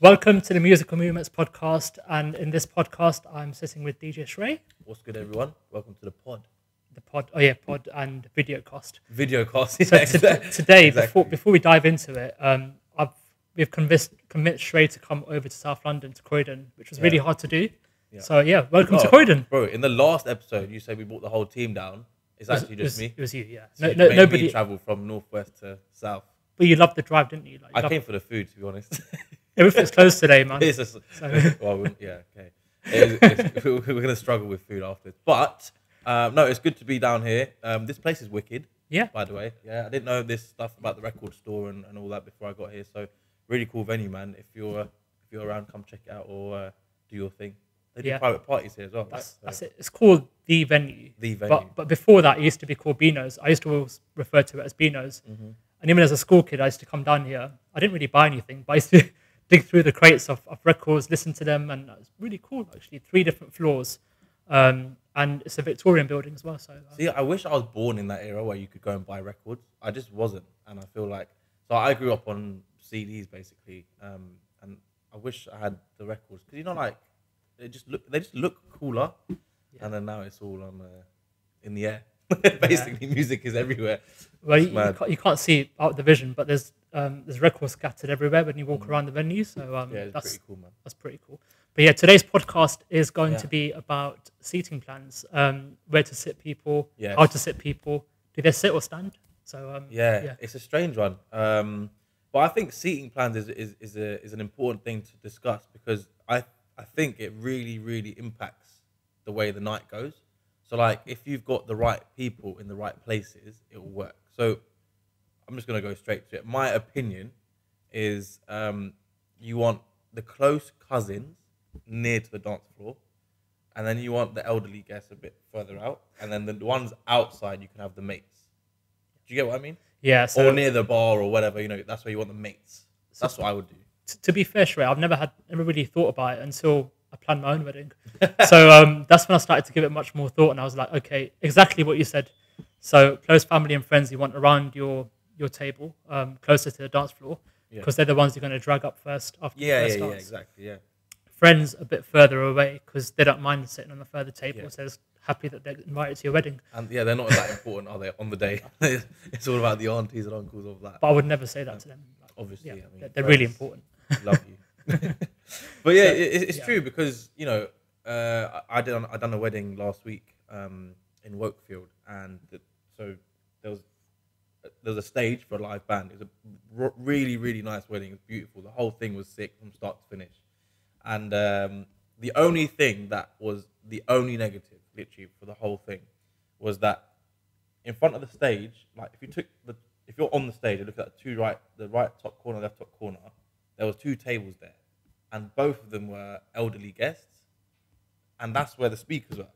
Welcome to the Musical Movements podcast. And in this podcast, I'm sitting with DJ Shraii, What's good, everyone? Welcome to the pod. the pod, oh yeah, pod and video cost. Video cast. So Yeah, to- exactly. today, Exactly. before before we dive into it, um, I've we've convinced convinced Shraii to come over to South London to Croydon, which was really hard to do. Yeah. So yeah, welcome to Oh, Croydon. Bro, in the last episode, you said we brought the whole team down. It's It was- actually it was, just me. It was you, yeah. So No, you no, nobody. me travel from northwest to south. but you loved the drive, didn't you? Like, you I came for the food, to be honest. everything's closed today, man. it's just, So- well, we- yeah, okay. It is- we're going to struggle with food after. But um, no, it's good to be down here. Um, this place is wicked, Yeah, by the way. Yeah, I didn't know this stuff about the record store and, and all that before I got here. So really cool venue, man. If you're uh, if you're around, come check it out or uh, do your thing. They do Yeah. private parties here as well. that's right? that's So, it. It's called the venue. The venue. But but before that, it used to be called Beano's. I used to always refer to it as Beano's. Mm-hmm. And even as a school kid, I used to come down here. I didn't really buy anything, but I used to dig through the crates of, of records, listen to them, and it's really cool. Actually, three different floors, um, and it's a Victorian building as well. So uh, See, I wish I was born in that era where you could go and buy records. I just wasn't, and I feel like so. I grew up on CDs basically, um, and I wish I had the records because you know, like they just look, they just look cooler, and then now it's all on uh, in the air. basically, music is everywhere. well, you, you, can't, you can't see out the vision, but there's um, there's records scattered everywhere when you walk around the venue. So um, Mm. Yeah, that's pretty cool, man. That's pretty cool. But yeah, today's podcast is going Yeah. to be about seating plans, um, where to sit people, Yes. how to sit people. Do they sit or stand? So um, Yeah, yeah, it's a strange one. Um, but I think seating plans is, is, is, a, is an important thing to discuss because I, I think it really, really impacts the way the night goes. So, like, if you've got the right people in the right places, it will work. So, I'm just going to go straight to it. My opinion is um, you want the close cousins near to the dance floor, and then you want the elderly guests a bit further out, and then the ones outside, you can have the mates. Do you get what I mean? yeah. So or near the bar or whatever. You know, that's where you want the mates. That's what I would do. t- to be fair, Shraii, I've never had, never really thought about it until I planned my own wedding. so um, that's when I started to give it much more thought, and I was like, okay, exactly what you said. So close family and friends you want around your your table, um, closer to the dance floor, Yeah. because they're the ones you're going to drag up first after Yeah, the yeah, first yeah, dance. exactly. Yeah, friends a bit further away because they don't mind sitting on the further table. Yeah. So it's happy that they're invited to your wedding. and yeah, they're not that important, are they? On the day, it's all about the aunties and uncles of that. But I would never say that to them. Like, Obviously, yeah, I mean, they're, they're really important. Love you. but yeah, So, it, it's yeah. true because you know uh, I I did I done a wedding last week um, in Wokefield, and the, so there was there was a stage for a live band. It was a r- really really nice wedding. It was beautiful. The whole thing was sick from start to finish. And um, the only thing that was the only negative, literally, for the whole thing, was that in front of the stage, like if you took the if you're on the stage and look at the two right the right top corner, left top corner, there was two tables there, and both of them were elderly guests, and that's where the speakers were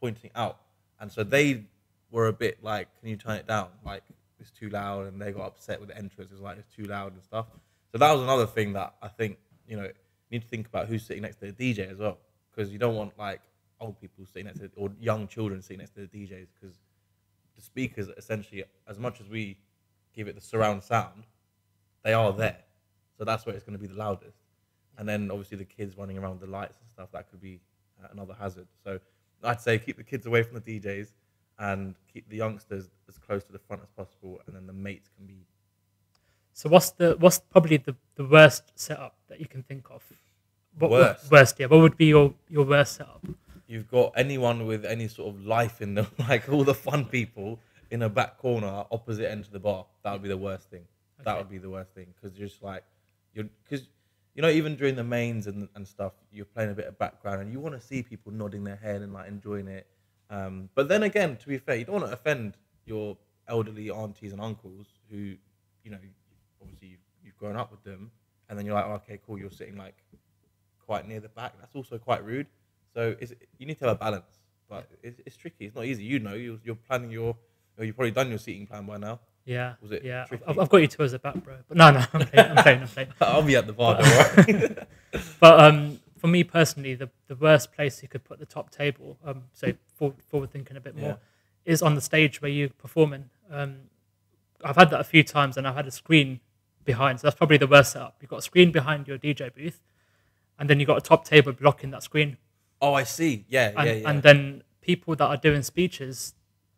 pointing out, and so they were a bit like, "Can you turn it down?" Like it's too loud, and they got upset with the entrance. It's like it's too loud and stuff. So that was another thing that I think you know you need to think about who's sitting next to the DJ as well, because you don't want like old people sitting next to or young children sitting next to the DJs because the speakers essentially, as much as we give it the surround sound, they are there. So that's where it's going to be the loudest. And then obviously the kids running around with the lights and stuff, that could be uh, another hazard. So I'd say keep the kids away from the DJs and keep the youngsters as close to the front as possible. And then the mates can be. So what's the what's probably the, the worst setup that you can think of? What, what- Worst? worst, yeah. What would be your, your worst setup? You've got anyone with any sort of life in them, like all the fun people in a back corner opposite end to the bar. That would be the worst thing. That would be the worst thing because you're just like you're because you know even during the mains and, and stuff you're playing a bit of background and you want to see people nodding their head and like enjoying it. Um, but then again, to be fair, you don't want to offend your elderly aunties and uncles who you know obviously you've, you've grown up with them and then you're like oh, okay cool you're sitting like quite near the back. That's also quite rude. So you need to have a balance, but it's, it's tricky. It's not easy. You know, you're, you're planning your, you've probably done your seating plan by now. Yeah, Was it yeah. I've. I've got you two as a back, bro. But no, no, I'm playing. I'm playing. I'm playing. I'll be at the bar. Don't worry. But um, for me personally, the, the worst place you could put the top table, um, so forward, forward thinking a bit more, Yeah. is on the stage where you're performing. Um, I've had that a few times, and I've had a screen behind. So that's probably the worst setup. You've got a screen behind your DJ booth, and then you've got a top table blocking that screen. Oh, I see. Yeah, And, yeah, yeah. and then people that are doing speeches,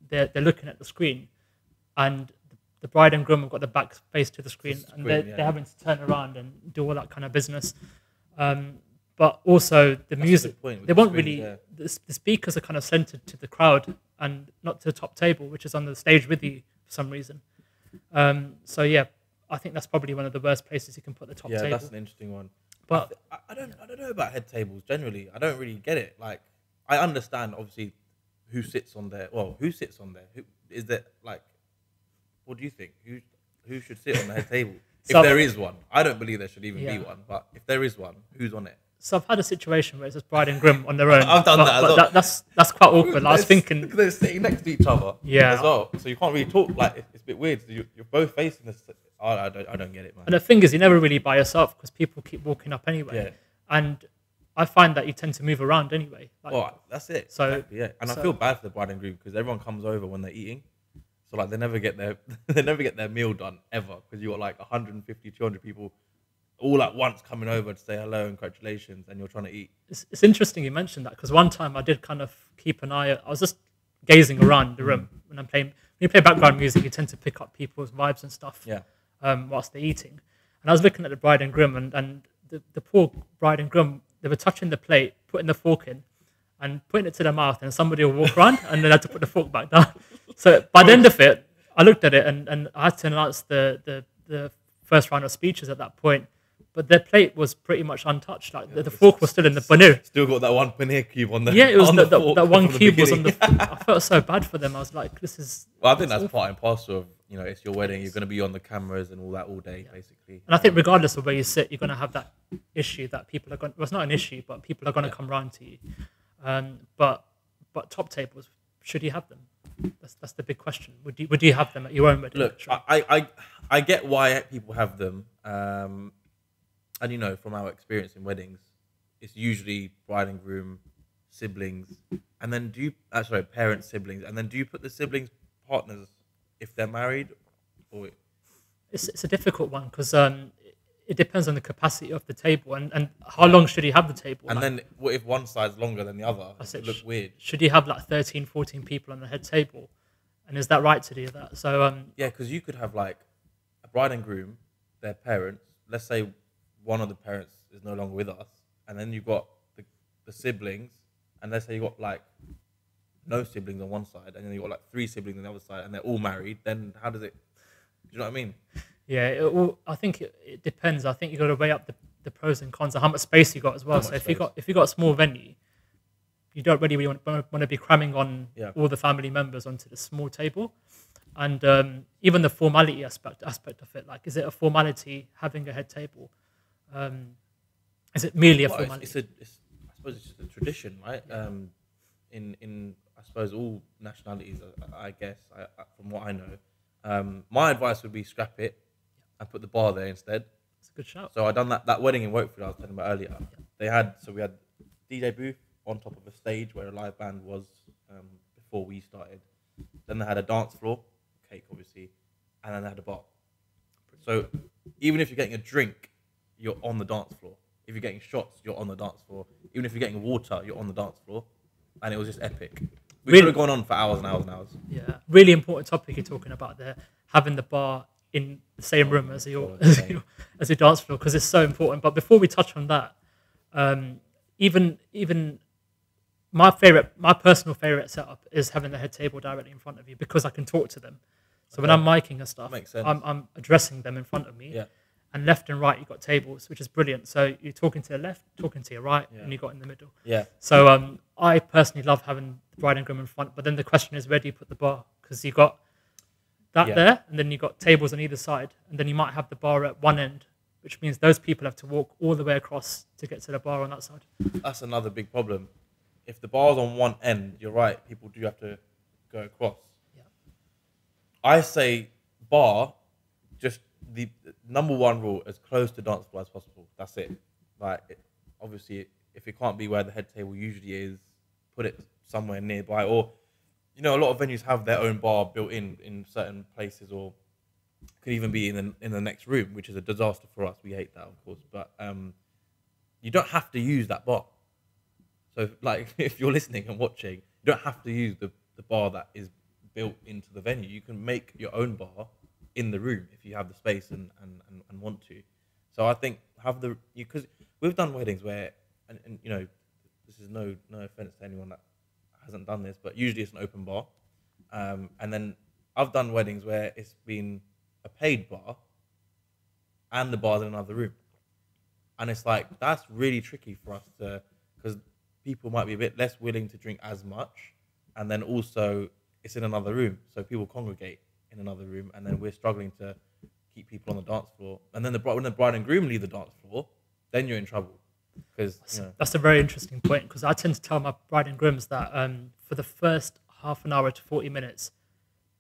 they're, they're looking at the screen, and the bride and groom have got the back face to the screen, the and they're, yeah. they're having to turn around and do all that kind of business. Um, but also the a music, good point with they the won't really. yeah. The, the speakers are kind of centered to the crowd and not to the top table, which is on the stage with you for some reason. Um, so yeah, I think that's probably one of the worst places you can put the top yeah, table. that's an interesting one. But I, I don't I don't know about head tables generally. I don't really get it. Like I understand obviously who sits on there. Well, who sits on there? Who is that? Like, what do you think? Who who should sit on the head table? So- if there is one, I don't believe there should even Yeah. be one. But if there is one, who's on it? So I've had a situation where it's just bride and groom on their own. I've done but, that but that, that's that's quite awkward. I was thinking, they're sitting next to each other. Yeah. as well. So you can't really talk. Like it's, it's a bit weird. You, you're both facing this. I, I don't I don't get it, man. and the thing is, you're never really by yourself because people keep walking up anyway. Yeah. And I find that you tend to move around anyway. Like, Well, that's it. So- Exactly, yeah, and so- I feel bad for the bride and groom because everyone comes over when they're eating, so like they never get their they never get their meal done ever because you got like 150, 200 people all at once coming over to say hello and congratulations, and you're trying to eat. it's, it's interesting you mentioned that because one time I did kind of keep an eye. I was just gazing around the room when I'm playing. When you play background music, you tend to pick up people's vibes and stuff. Yeah, um, whilst they're eating. And I was looking at the bride and groom, and, and the, the poor bride and groom, they were touching the plate, putting the fork in, and putting it to their mouth, and somebody will walk around, and then had to put the fork back down. So by the end of it, I looked at it, and, and I had to announce the, the, the first round of speeches at that point. But their plate was pretty much untouched. Like the, the fork was still in the paneer. still got that one paneer cube on there. Yeah, it was on the, the that one cube was on the. I felt so bad for them. I was like, this is. well, I think that's part and parcel of you know it's your wedding. You're going to be on the cameras and all that all day, basically. And I think regardless of where you sit, you're going to have that issue that people are going. Well, it's not an issue, but people are going to come round to you. Um, but but top tables, should you have them? That's that's the big question. Would you would you have them at your own wedding? Look. I, I, I get why people have them. Um, and you know, from our experience in weddings, it's usually bride and groom, siblings, and then do you? Uh, sorry, parents, siblings, and then do you put the siblings partners if they're married, or it's it's a difficult one because um, it- depends on the capacity of the table and, and how long should you have the table. and Like, then what if one side's longer than the other? That's It it. look weird. should you have like 13, 14 people on the head table, and is that right to do that? So um, Yeah, because you could have like a bride and groom, their parents. Let's say one of the parents is no longer with us, and then you've got the, the siblings, and let's say you've got like no siblings on one side, and then you've got like three siblings on the other side, and they're all married. Then how does it? Do you know what I mean? Yeah, it I think it, it depends. I think you got to weigh up the, the pros and cons and how much space you got as well. How So if you got if you got a small venue, you don't really, really want, want to be cramming on Yeah. all the family members onto the small table, and um, even the formality aspect aspect of it. Like, is it a formality having a head table? Um, is it merely a Well, formality? it's a, it's, I suppose it's just a tradition, right? Um, in in I suppose all nationalities, I, I guess, I, I, from what I know. Um, my advice would be scrap it and put the bar there instead. It's a good shout. So I done that that wedding in Wokefield I was telling about earlier. They had so we had DJ booth on top of a stage where a live band was um, before we started. Then they had a dance floor, cake obviously, and then they had a bar. So even if you're getting a drink, you're on the dance floor. If you're getting shots, you're on the dance floor. Even if you're getting water, you're on the dance floor. And it was just epic. We Really? could have gone on for hours and hours and hours. Yeah, really important topic you're talking about there. Having the bar in the same room as your as your, as your dance floor because it's so important. But before we touch on that, um, even even my favorite, my personal favorite setup is having the head table directly in front of you because I can talk to them. So when I'm miking and stuff. I'm, I'm addressing them in front of me. Yeah. And left and right, you've got tables, which is brilliant. So you're talking to the left, talking to your right, Yeah. and you've got in the middle. Yeah. So um, I personally love having the bride and groom in front, but then the question is where do you put the bar? Because you've got that Yeah. there, and then you've got tables on either side, and then you might have the bar at one end, which means those people have to walk all the way across to get to the bar on that side. that's another big problem. If the bar's on one end, you're right. People do have to go across. Yeah. I say bar, just the number one rule as close to dance floor as possible. That's it. Like, it, obviously, if it can't be where the head table usually is, put it somewhere nearby. Or, you know, a lot of venues have their own bar built in in certain places, or could even be in the in the next room, which is a disaster for us. We hate that, of course, but um, you don't have to use that bar. So, like, if you're listening and watching, you don't have to use the, the bar that is built into the venue. You can make your own bar in the room if you have the space and, and, and, and want to. So I think have the because we've done weddings where and, and you know this is no no offense to anyone that hasn't done this, but usually it's an open bar, um, and then I've done weddings where it's been a paid bar, and the bar's in another room, and it's like that's really tricky for us to because people might be a bit less willing to drink as much, and then also it's in another room, so people congregate in another room, and then we're struggling to keep people on the dance floor, and then the when the bride and groom leave the dance floor, then you're in trouble because That's, you know, that's a very interesting point because I tend to tell my bride and grooms that um, for the first half an hour to 40 minutes,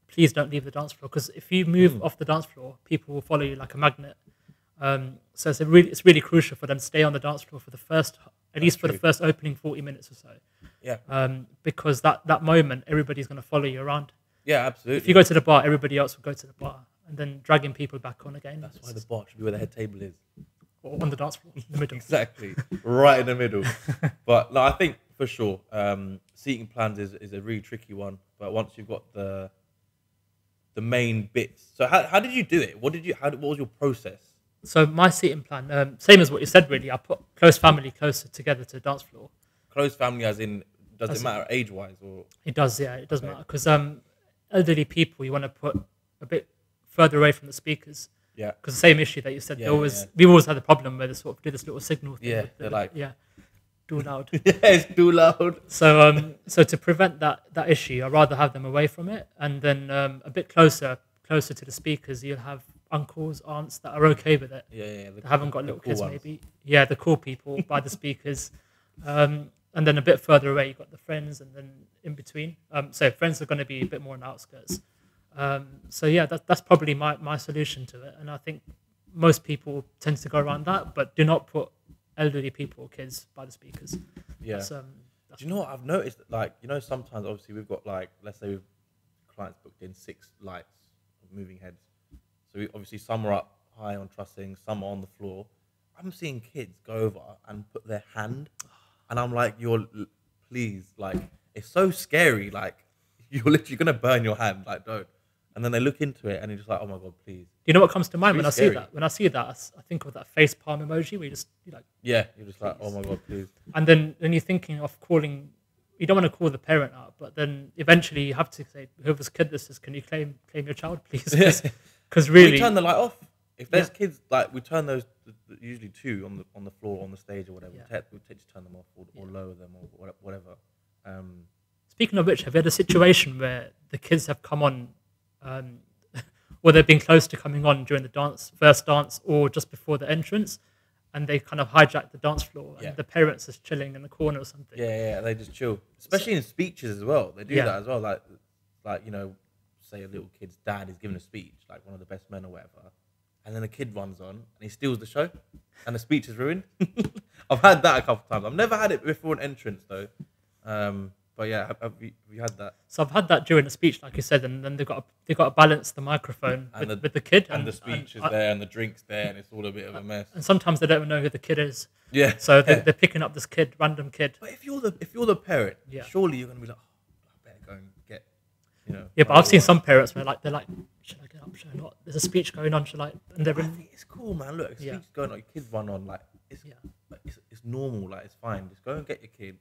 please don't leave the dance floor because if you move Mm. off the dance floor, people will follow you like a magnet. Um, so it's, a really, it's really crucial for them to stay on the dance floor for the first, at least for the first opening 40 minutes or so. yeah, Um, because that, that moment, everybody's going to follow you around. yeah, absolutely. If you go to the bar, everybody else will go to the bar. And then dragging people back on again That's why the bar should be where the head table is. On the dance floor in the middle. exactly. Right in the middle. But no, i think for sure um, seating plans is, is a really tricky one. But once you've got the the main bits. So how, how did you do it? What did you how what was your process? So my seating plan, um, same as what you said, really. I put close family closer together to the dance floor. close family as in does As it matter age wise or? It does, yeah, it does Okay. matter. Because um, elderly people you want to put a bit further away from the speakers yeah because the same issue that you said. Yeah, they always yeah. we always had the problem where they sort of do this little signal thing. Yeah, the, they're like- yeah, too loud. yeah it's too loud so um, so to prevent that that issue, I'd rather have them away from it and then um, a bit closer closer to the speakers. You'll have uncles, aunts that are okay with it. yeah yeah the, They haven't got little cool kids, ones. maybe. Yeah, the cool people by the speakers. Um, and then a bit further away, you've got the friends, and then in between. Um, so friends are going to be a bit more on the outskirts. Um, so yeah, that, that's probably my, my solution to it. And I think most people tend to go around that, but do not put elderly people or kids by the speakers. yeah That's, um, that's Do you know what I've noticed? Like, you know, sometimes obviously we've got like, let's say we've clients booked in six lights, moving heads. So we, obviously some are up high on trussing, some are on the floor. I'm seeing kids go over and put their hand, and I'm like, you're please, like, it's so scary. Like, you're literally gonna burn your hand. Like, don't. And then they look into it, and you're just like, oh my god, please. Do you know what comes to mind when I see scary. that? When I see that, I think of that face palm emoji where you just you like Yeah, you're just like, oh my god, please. and then then you're thinking of calling you don't want to call the parent up but then eventually you have to say whoever's kid this is can you claim claim your child please because We really turn the light off. If there's Yeah. kids, like we turn those th- th- usually two on the on the floor on the stage or whatever. Yeah. We, we take, just turn them off or, or lower them or whatever. Um, speaking of which have you had a situation where the kids have come on um, or they've been close to coming on during the dance first dance or just before the entrance and they kind of hijack the dance floor Yeah. and the parents is chilling in the corner or something yeah, yeah, they just chill. Especially in speeches as well. They do Yeah. that as well. Like, like you know, say a little kid's dad is giving a speech, like one of the best men or whatever, and then a kid runs on and he steals the show, and the speech is ruined. I've had that a couple of times. I've never had it before an entrance though. Um, but yeah, have, have, you, have you had that? So I've had that during the speech, like you said, and then they've got to, they've got to balance the microphone And with, the- with the kid, And, the speech is I- there, and the drink's there, and it's all a bit of a mess. and sometimes they don't even know who the kid is. Yeah. So they're, they're picking up this kid, random kid. But if you're the if you're the parent, Yeah. surely you're gonna be like, oh, I better go and get, you know. Yeah, but I've seen some parents where like they're like, should I get up? Should I not? There's a speech going on. Should I? And they're I in, think it's cool, man. Look, Yeah. speech going on, your kids run on, like it's, Yeah. like, it's it's normal, like it's fine. Just go and get your kid.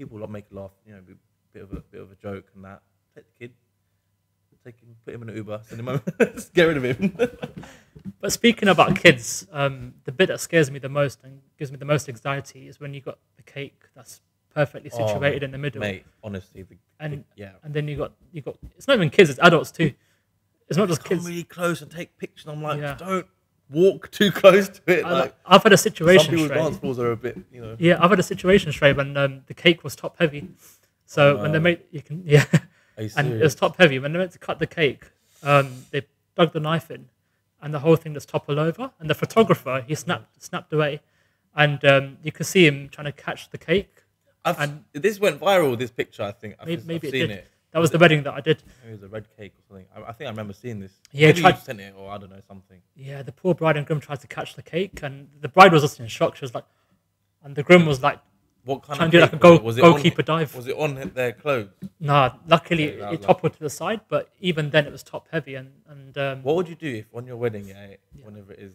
People will make a laugh, you know, be, bit of a bit of a joke and that. Take the kid, take him, put him in an Uber, send him home, get rid of him. But speaking about kids, um, the bit that scares me the most and gives me the most anxiety is when you got the cake that's perfectly Oh, situated in the middle, Mate, honestly, the, And- the- yeah. and then you got you got it's not even kids, it's adults too. It's not just kids Come kids. really close and take pictures. I'm like, Yeah. don't walk too close to it. I, Like I've had a situation. some people's dance floors are a bit, you know. Yeah, I've had a situation straight when um, the cake was top heavy. So Oh, when they made you can yeah, you and it was top heavy. When they went to cut the cake, um, they dug the knife in, and the whole thing just toppled over. And the photographer he snapped snapped away, and um, you could see him trying to catch the cake. I've, and- this went viral. This picture, I think. I've, Maybe, I've maybe it seen did. it. That was the wedding that I did. It was a red cake or something. I, I think I remember seeing this. Yeah, Maybe tried- sent it or I don't know something. Yeah, the poor bride and groom tried to catch the cake, and the bride was just in shock. She was like, and the groom was like, What kind trying of to do like a goal, was it? It on- goalkeeper dive. Was it on their clothes? Nah, luckily Okay, that it toppled to the side, but even then it was top heavy, and and um, What would you do if on your wedding, yeah, whenever it is,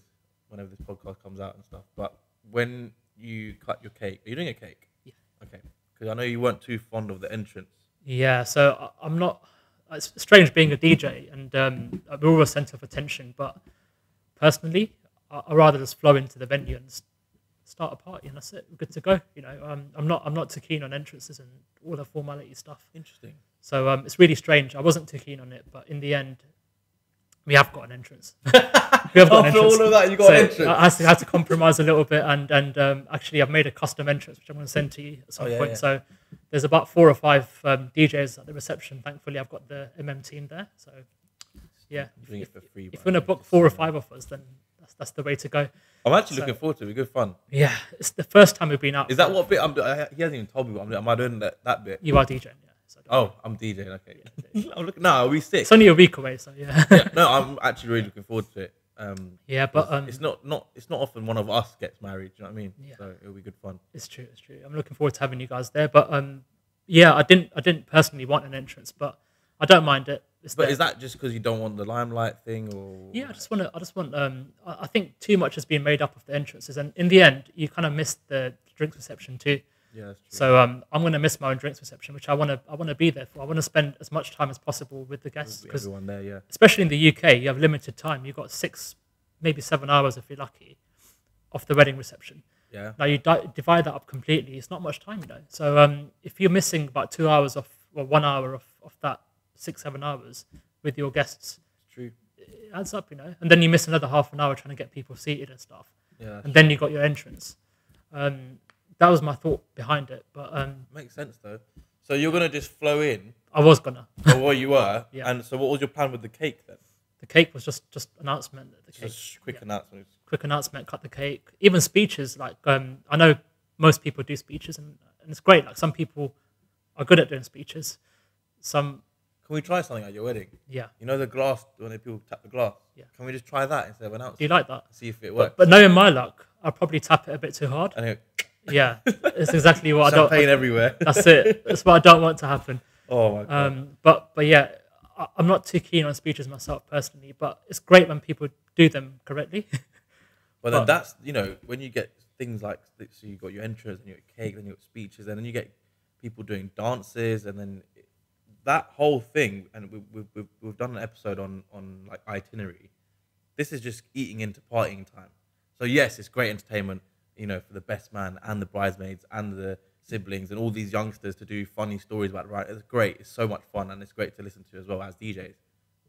whenever this podcast comes out and stuff, but when you cut your cake, are you doing a cake? Yeah. Okay. Because I know you weren't too fond of the entrance. Yeah, so I- I'm not. It's strange being a DJ, and um, we're all a centre of attention. But personally, I I rather just flow into the venue and start a party, and that's it. We're good to go. You know, um, I'm not. I'm not too keen on entrances and all the formality stuff. Interesting. So um, it's really strange. I wasn't too keen on it, but in the end, we have got an entrance. we have got After all of that, you got So entrance. I had to, had to compromise a little bit, and and um, actually, I've made a custom entrance, which I'm going to send to you at some Oh, yeah, point. yeah. So there's about four or five um, DJs at the reception. Thankfully, I've got the MM team there. So yeah, You're doing it for free. if you bro. want to book four or five of us, then that's that's the way to go. I'm actually so- looking forward to it. Good fun. Yeah, it's the first time we've been out. Is that what bit I'm doing? He hasn't even told me what I'm doing. Am I doing that, that bit? you are DJing? Yeah. So Oh, I'm DJing. Okay. I'm looking. No, are we sick? it's only a week away, so yeah. Yeah, no, I'm actually really looking forward to it. Um, yeah, but um, it's not not it's not often one of us gets married. Do you know what I mean? Yeah. So it'll be good fun. It's true. It's true. I'm looking forward to having you guys there. But um, yeah, I didn't. I didn't personally want an entrance, but I don't mind it. It's But there. is that just because you don't want the limelight thing, or Yeah, I just want to. I just want. Um, I, I think too much has been made up of the entrances, and in the end, you kind of missed the drinks reception too. Yeah, that's true. So um, I'm going to miss my own drinks reception, which I want to. I want to be there for. I want to spend as much time as possible with the guests because, everyone there, yeah, especially in the UK, you have limited time. You've got six, maybe seven hours if you're lucky, off the wedding reception. yeah, Now you di- divide that up completely. It's not much time, you know. So um, if you're missing about two hours of, or one hour of, of that six seven hours with your guests, it's true. it adds up, you know. And then you miss another half an hour trying to get people seated and stuff. Yeah, And then you got your entrance. Um, that was my thought behind it. But um, makes sense though. So you're gonna just flow in, I was gonna. or what you were, Yeah. and so what was your plan with the cake then? The cake was just just announcement. The cake, Just quick announcement. quick announcement. Cut the cake. Even speeches. Like um, I know most people do speeches, and, and it's great. Like some people are good at doing speeches. Some, Can we try something at your wedding? yeah. You know the glass when people tap the glass. Yeah. Can we just try that instead of Do you like that? See if it works. But, but knowing my luck, I'll probably tap it a bit too hard. Anyway, Yeah, it's exactly what I don't. Champagne everywhere. That's it. That's what I don't want to happen. oh my god. Um, but but yeah, I, I'm not too keen on speeches myself personally. But it's great when people do them correctly. But then But- that's you know when you get things like so you got your entrance and you got cake, then you got speeches, and then you get people doing dances, and then it- that whole thing. And we, we, we've we've done an episode on on like itinerary. This is just eating into partying time. So yes, it's great entertainment, you know, for the best man and the bridesmaids and the siblings and all these youngsters to do funny stories about right. It's great. It's so much fun and it's great to listen to as well as DJs.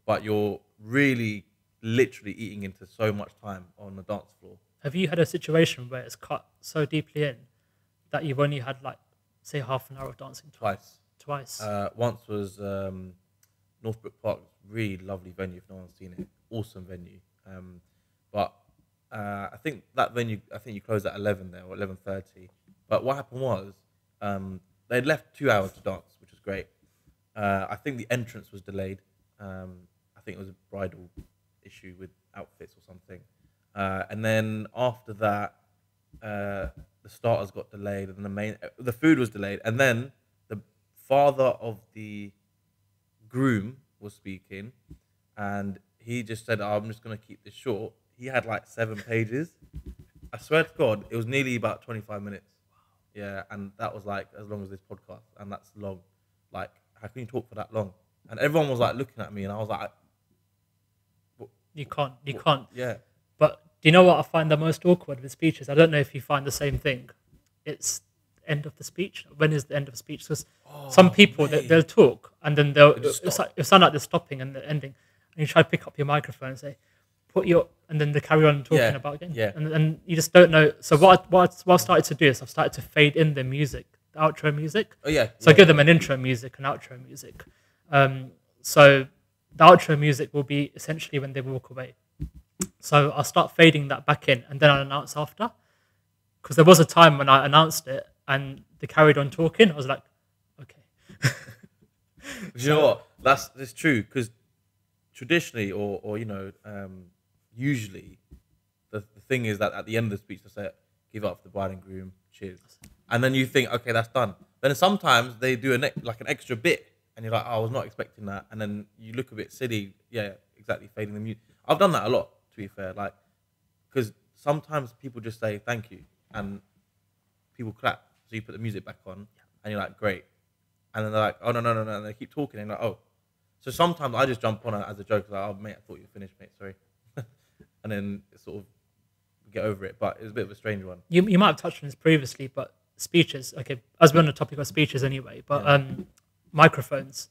But you're really literally eating into so much time on the dance floor. Have you had a situation where it's cut so deeply in that you've only had like say half an hour of dancing time twice. twice? Uh, once was um, Northbrook Park, really lovely venue. If no one's seen it, awesome venue. Um, but uh, I think that venue, I think you closed at eleven there or eleven thirty. But what happened was um, they'd left two hours to dance, which was great. Uh, I think the entrance was delayed. Um, I think it was a bridal issue with outfits or something. Uh, and then after that, uh, the starters got delayed, and the main the food was delayed, and then the father of the groom was speaking, and he just said, oh, "I'm just gonna keep this short." He had like seven pages. I swear to God, it was nearly about 25 minutes. Yeah, and that was like as long as this podcast, and that's long. Like, how can you talk for that long? And everyone was like looking at me, and I was like, you can't. You can't. "Yeah, But do you know what I find the most awkward with speeches? I don't know if you find the same thing. It's end of the speech. When is the end of the speech? Because oh, some people they, they'll talk and then they'll just it's like, it sound like they're stopping and they're ending, and you try to pick up your microphone and say, "Put your," and then they carry on talking Yeah, about again. yeah. And and you just don't know. So what I, what I, what I started to do is I've started to fade in the music, the outro music. oh yeah." So I give them an intro music and outro music. Um, so the outro music will be essentially when they walk away. So I'll start fading that back in and then I'll announce after. Because there was a time when I announced it and they carried on talking. I was like, okay. you know what? That's that's true because traditionally, or or you know, um, usually, the, the thing is that at the end of the speech they say, "Give up the bride and groom, cheers," and then you think, "Okay, that's done." Then sometimes they do a ne- like an extra bit, and you're like, oh, "I was not expecting that," and then you look a bit silly. Yeah, exactly, fading the mute. I've done that a lot, to be fair, like because sometimes people just say thank you and people clap. So you put the music back on, and you're like, "Great," and then they're like, "Oh no, no, no, no," and they keep talking, and you're like, "Oh." So sometimes I just jump on it as a joke, like, "Oh mate, I thought you were finished, mate. Sorry," and then sort of get over it. But it's a bit of a strange one. you, you might have touched on this previously, but speeches. Okay, as we're on the topic of speeches anyway, but Yeah. um, microphones.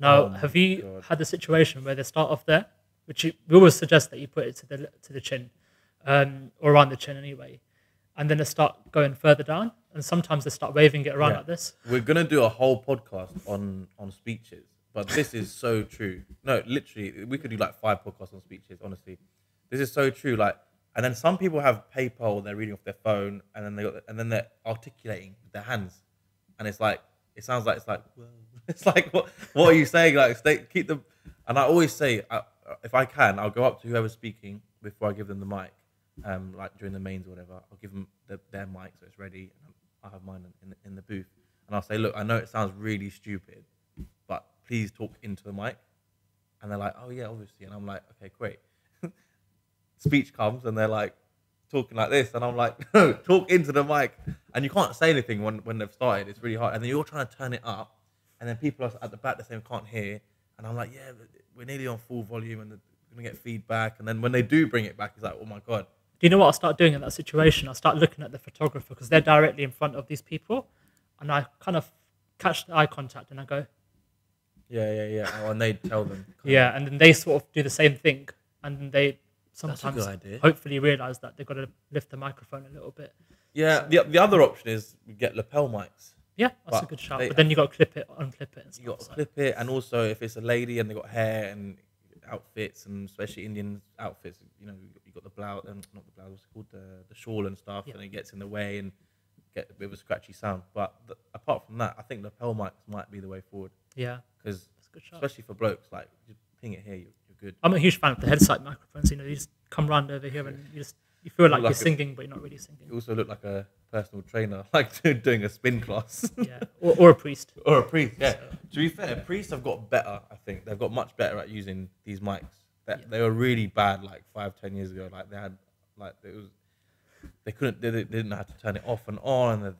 Now, Oh have you God. had the situation where they start off there, which you, we always suggest that you put it to the to the chin, um, or around the chin anyway, and then they start going further down, and sometimes they start waving it around Yeah. like this. We're gonna do a whole podcast on on speeches, but this is so true. No, literally, we could do like five podcasts on speeches. Honestly, this is so true. Like, and then some people have paper, they're reading off their phone, and then they got, and then they're articulating with their hands, and it's like it sounds like it's like whoa. it's like what what are you saying? Like, stay keep them. And I always say, I, if I can, I'll go up to whoever's speaking before I give them the mic, um, like during the mains or whatever. I'll give them the, their mic so it's ready, and I'll have mine in, in, in the booth, and I'll say, look, I know it sounds really stupid, but please talk into the mic. And they're like, oh yeah, obviously, and I'm like, okay, great. Speech comes, and they're like talking like this, and I'm like, no, talk into the mic, and you can't say anything when when they've started. It's really hard, and then you're trying to turn it up, and then people are at the back they're saying can't hear, and I'm like, yeah, we're nearly on full volume, and they're gonna get feedback, and then when they do bring it back, it's like, oh my god, Do you know what? I'll start doing in that situation? I'll start looking at the photographer because they're directly in front of these people, and I kind of catch the eye contact and I go, yeah, yeah, yeah, oh, and they tell them, yeah, and then they sort of do the same thing, and then they sometimes good idea. hopefully realize that they've got to lift the microphone a little bit. yeah. The the other option is we get lapel mics. Yeah, that's a good shout. they- But then you got to clip it, unclip it, and you got to so- clip it, and also if it's a lady and they've got hair and outfits, and especially Indian outfits, you know, you got, the blouse, um, not the blouse, what's it called the the shawl and stuff, Yeah. and it gets in the way and get a bit of a scratchy sound. But the, apart from that, I think lapel mics might be the way forward Yeah, because that's a good shout. especially for blokes, like just ping it here, you're good. I'm a huge fan of the headset microphones. You know, you just come round over here and you just you feel like, Like you're a- singing, but you're not really singing. You also look like a personal trainer, like doing a spin class. Yeah, or, or a priest. Or a priest, yeah. So- To be fair, priests have got better. I think they've got much better at using these mics. They, Yeah. they were really bad like five, ten years ago. Like they had, like it was, they couldn't, they, they didn't know how to turn it off and on, and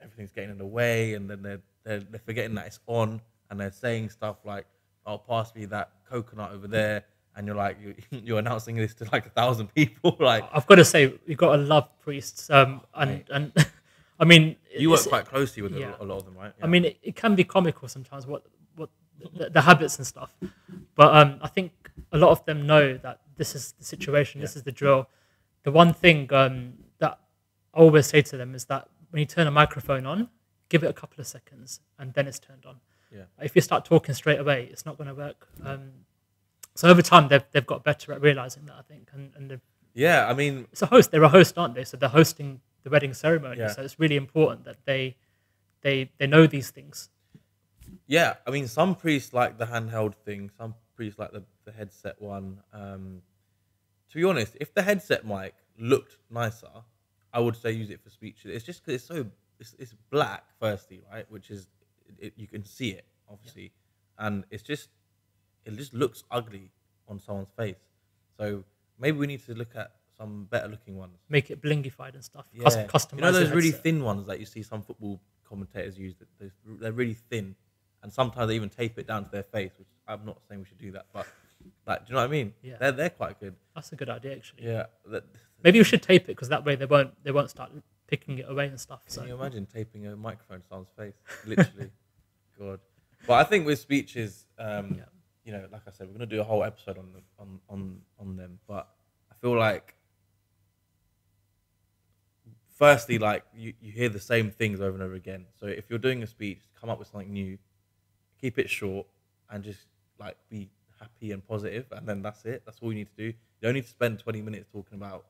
everything's getting in the way, and then they're they're, they're forgetting that it's on, and they're saying stuff like, "Oh, pass me that coconut over there," and you're like, you, you're announcing this to like a thousand people. like I've got to say, you've got to love priests. Um, and Right. and I mean, you work quite closely with a yeah. lot- a lot of them, right? I mean, it, it can be comical sometimes what what the, the habits and stuff, but um, I think a lot of them know that this is the situation, this is the drill. The one thing um, that I always say to them is that when you turn a microphone on, give it a couple of seconds and then it's turned on. Yeah. If you start talking straight away, it's not going to work. Um, so over time, they've, they've got better at realizing that, I think. And, and yeah. I mean, it's a host. They're a host, aren't they? So they're hosting the wedding ceremony. Yeah. So it's really important that they they they know these things. Yeah, I mean, some priests like the handheld thing. Some priests like the, the headset one. Um, to be honest, if the headset mic looked nicer, I would say use it for speech. It's just because it's so it's, it's black, firstly, right? Which is it, you can see it obviously, and it's just it just looks ugly on someone's face. So maybe we need to look at some better looking ones. make it blingified and stuff. Yeah, Cus- customize you know those really headset. thin ones that you see some football commentators use. That they're really thin, and sometimes they even tape it down to their face. Which I'm not saying we should do that, but like, do you know what I mean? Yeah. they're they're quite good. That's a good idea, actually. Yeah, Maybe we should tape it because that way they won't they won't start picking it away and stuff. So can you imagine taping a microphone to someone's face? Literally, God. But I think with speeches, um, Yeah. you know, like I said, we're gonna do a whole episode on them, on on on them. But I feel like firstly, like you, you hear the same things over and over again. So if you're doing a speech, come up with something new, keep it short, and just like be happy and positive, and then that's it. That's all you need to do. You don't need to spend 20 minutes talking about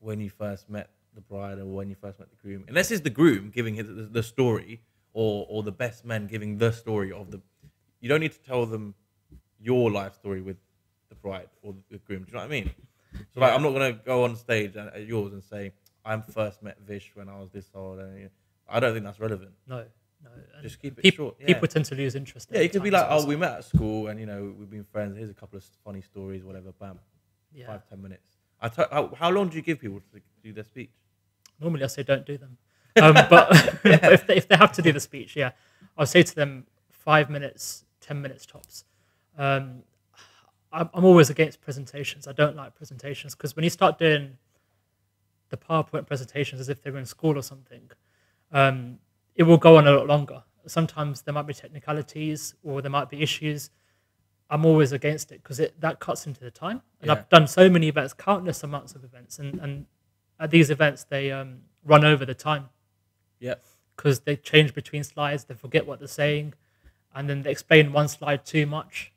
when you first met the bride or when you first met the groom, unless it's the groom giving his, the, story or or the best men giving the story of the. you don't need to tell them your life story with the bride or the groom. Do you know what I mean? So like, I'm not gonna go on stage at yours and say I first met Vish when I was this old. And, you know, I don't think that's relevant. No, no. Just keep it short. Yeah. People tend to lose interest. yeah, it could be like, oh, we met at school and you know we've been friends. Here's a couple of funny stories, whatever. Bam, yeah. five ten minutes. I t- how, how long do you give people to do their speech? Normally, I say don't do them. Um, but if, they, if they have to do the speech, yeah, I'll say to them five minutes, ten minutes tops. Um, I'm, I'm always against presentations. I don't like presentations because when you start doing the PowerPoint presentations as if they were in school or something, um, it will go on a lot longer. Sometimes there might be technicalities or there might be issues. I'm always against it because it that cuts into the time. And Yeah. I've done so many events, countless amounts of events, and, and at these events they um, run over the time Yeah, because they change between slides, they forget what they're saying, and then they explain one slide too much.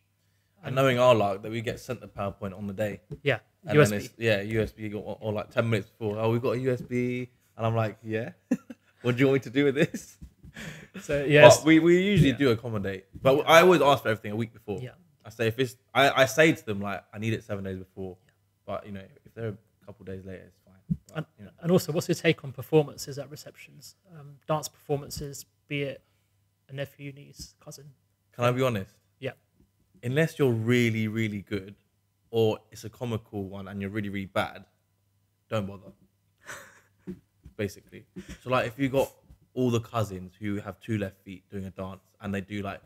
and knowing our luck that we get sent the PowerPoint on the day. Yeah, And then USB. it's, yeah, USB or, or like 10 minutes before, oh, we got a USB. And I'm like, yeah. what do you want me to do with this? So yes, But we, we usually Yeah. do accommodate. But I always ask for everything a week before. yeah, I say, if it's, I, I say to them, like, I need it seven days before. But, you know, if they're a couple days later, it's fine. But, and, and also, what's your take on performances at receptions? Um, dance performances, be it a nephew, niece, cousin. can I be honest? Yeah, Unless you're really, really good or it's a comical one and you're really, really bad, don't bother. Basically. So, like, if you got all the cousins who have two left feet doing a dance and they do like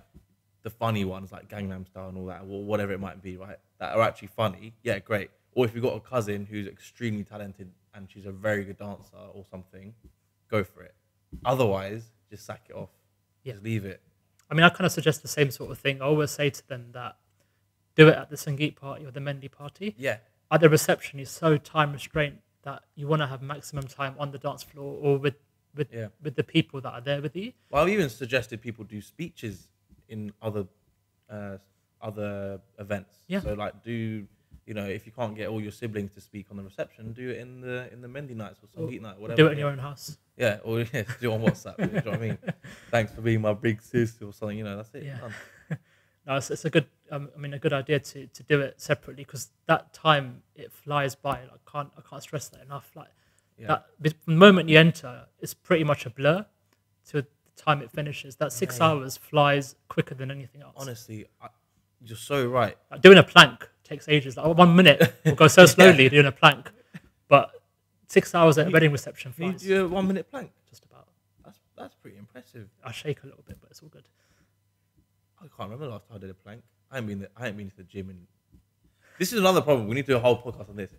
the funny ones like Gangnam Style and all that, or whatever it might be, right? That are actually funny, yeah, great. Or if you've got a cousin who's extremely talented and she's a very good dancer or something, go for it. Otherwise, just sack it off. Yeah. Just leave it. I mean, I kind of suggest the same sort of thing. I always say to them that do it at the Sangeet party or the Mehndi party. Yeah. At the reception, is so time restrained that you want to have maximum time on the dance floor or with with Yeah. with the people that are there with you. Well, I've even suggested people do speeches in other uh, other events. Yeah. So like, do you know if you can't get all your siblings to speak on the reception, do it in the in the Mehndi nights or Or Sangeet night, whatever. do it in your own house. Yeah, or yeah, do it on WhatsApp. you know what I mean? Thanks for being my big sis or something. You know, that's it. Yeah. No, it's, it's a good. Um, I mean, a good idea to, to do it separately because that time it flies by. I can't I can't stress that enough. Like Yeah. that, the moment you enter, it's pretty much a blur to the time it finishes. That six Yeah. hours flies quicker than anything else. Honestly, I, you're so right. Like doing a plank takes ages. Like one minute will go so slowly doing a plank, but six hours at a wedding reception Can you do a one minute plank? just about. That's that's pretty impressive. I shake a little bit, but it's all good. I can't remember the last time I did a plank. I ain't been. The, I ain't been to the gym, and this is another problem. We need to do a whole podcast on this.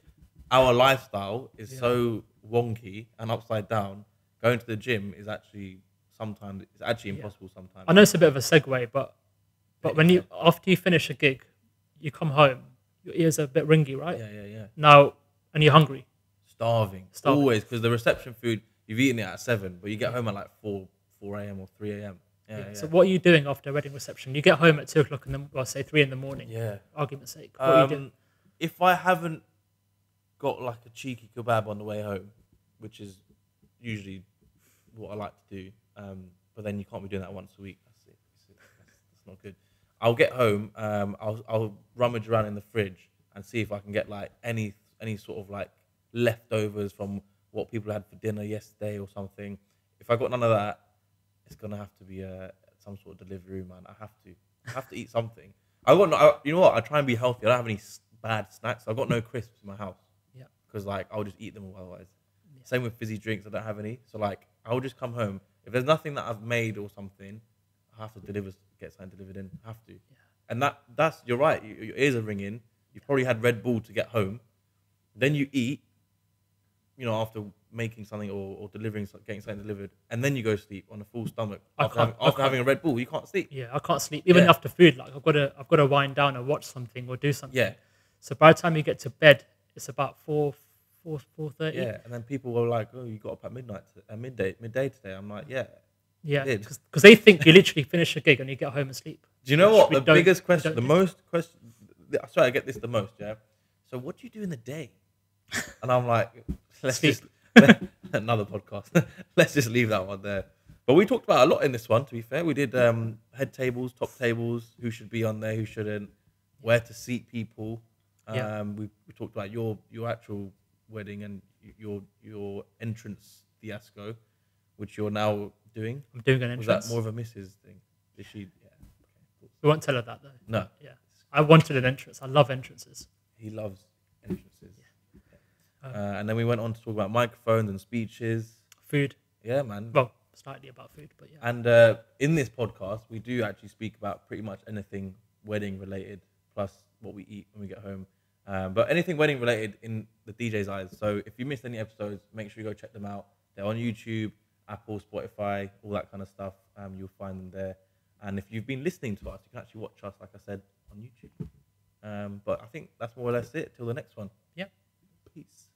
Our lifestyle is Yeah. so wonky and upside down. Going to the gym is actually sometimes it's actually Yeah. impossible. Sometimes I know it's a bit of a segue, but but when you after you finish a gig, you come home, your ears are a bit ringy, right? Yeah, yeah, yeah. Now, and you're hungry. Starving, Starving. always because the reception food you've eaten it at seven, but you get home at like four, four a.m. or three a.m. Yeah, yeah. So what are you doing after a wedding reception? You get home at two o'clock in the well, say three in the morning. yeah. Argument's sake. What are you doing? Um, if I haven't got like a cheeky kebab on the way home, which is usually what I like to do, um, but then you can't be doing that once a week. That's it. That's, it. that's not good. I'll get home. Um, I'll I'll rummage around in the fridge and see if I can get like any any sort of like leftovers from what people had for dinner yesterday or something. If I got none of that, it's gonna have to be uh, some sort of delivery, man. I have to. I have to eat something. I got no, I, you know what? I try and be healthy. I don't have any bad snacks. I've got no crisps in my house. Yeah. Because like I'll just eat them all otherwise. Yeah. Same with fizzy drinks. I don't have any. So like I'll just come home. If there's nothing that I've made or something, I have to deliver, get something delivered in. I have to. And that that's you're right. You, your ears are ringing. You've probably had Red Bull to get home. Then you eat. You know, after making something or, or delivering, getting something delivered, and then you go sleep on a full stomach I after, having, after having a Red Bull. You can't sleep. Yeah, I can't sleep even Yeah. after food. Like I've got to I've got to wind down and watch something or do something. Yeah. So by the time you get to bed, it's about four four four thirty. Yeah, and then people were like, "Oh, you got up at midnight, to, uh, midday, midday today." I'm like, "Yeah." Yeah, because they think you literally finish a gig and you get home and sleep. Do you know what the biggest question, the do. most question? Swear I get this the most. Yeah. So what do you do in the day? And I'm like, let's Sleep. just another podcast. let's just leave that one there. But we talked about a lot in this one. To be fair, we did um, head tables, top tables, who should be on there, who shouldn't, where to seat people. Um, Yeah. we, we talked about your your actual wedding and your your entrance fiasco, which you're now doing. I'm doing an Was entrance. that more of a Mrs. thing? Did she? Yeah. We won't tell her that though. No, Yeah, I wanted an entrance. I love entrances. he loves entrances. Um, Uh, and then we went on to talk about microphones and speeches. Food. Yeah, man. Well, slightly about food, but yeah. And uh, in this podcast, we do actually speak about pretty much anything wedding related, plus what we eat when we get home. Um, but anything wedding related in the DJ's eyes. So if you missed any episodes, make sure you go check them out. They're on YouTube, Apple, Spotify, all that kind of stuff. Um, you'll find them there. And if you've been listening to us, you can actually watch us, like I said, on YouTube. Um, but I think that's more or less it. Till the next one. Yeah. Peace.